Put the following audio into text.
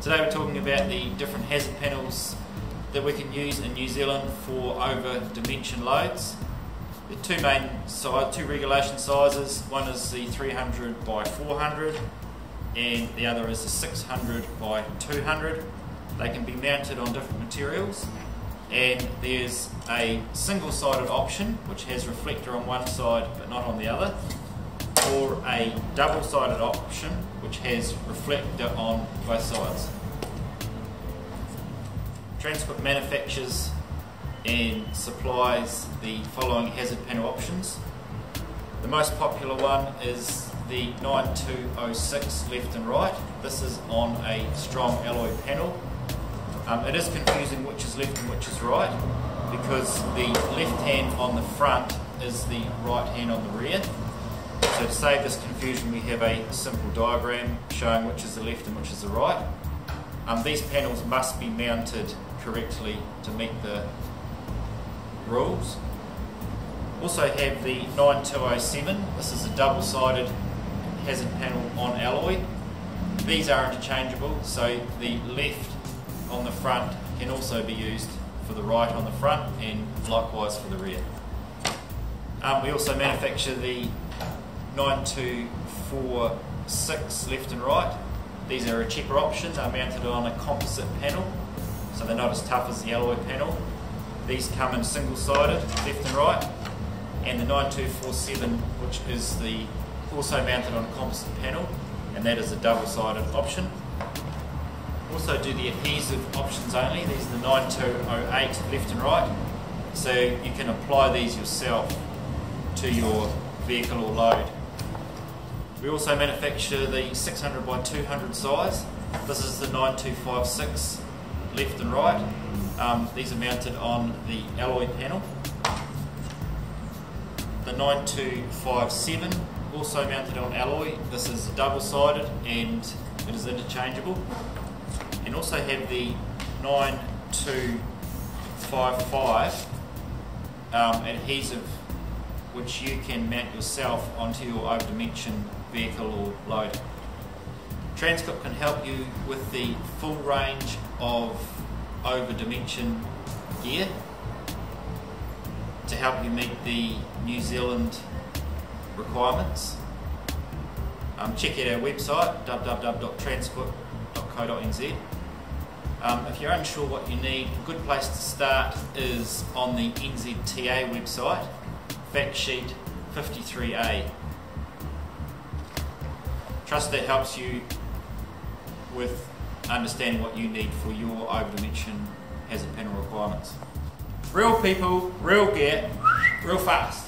Today we're talking about the different hazard panels that we can use in New Zealand for over dimension loads. The two main size, two regulation sizes. One is the 300 by 400, and the other is the 600 by 200. They can be mounted on different materials, and there's a single-sided option which has reflector on one side but not on the other, or a double-sided option which has reflector on both sides. Transquip manufactures and supplies the following hazard panel options. The most popular one is the 9206 left and right. This is on a strong alloy panel. Um, it is confusing which is left and which is right because the left hand on the front is the right hand on the rear. So to save this confusion we have a simple diagram showing which is the left and which is the right. Um, these panels must be mounted correctly to meet the rules. Also have the 9207, this is a double-sided hazard panel on alloy. These are interchangeable, so the left on the front can also be used for the right on the front and likewise for the rear. Um, we also manufacture the 9246 left and right. These are a cheaper option, they are mounted on a composite panel, so they're not as tough as the alloy panel. These come in single-sided, left and right, and the 9247, which is the also mounted on a composite panel, and that is a double-sided option. Also do the adhesive options only. These are the 9208 left and right, so you can apply these yourself to your vehicle or load. We also manufacture the 600 by 200 size. This is the 9256 left and right. Um, these are mounted on the alloy panel. The 9257 also mounted on alloy. This is double-sided and it is interchangeable. And also have the 9255 um, adhesive which you can mount yourself onto your over dimension vehicle or load. Transquip can help you with the full range of over dimension gear to help you meet the New Zealand requirements. Um, check out our website www.transquip.co.nz. Um, if you're unsure what you need, a good place to start is on the NZTA website, fact sheet 53A. Trust that helps you with understanding what you need for your overdimension hazard panel requirements. Real people, real gear, real fast.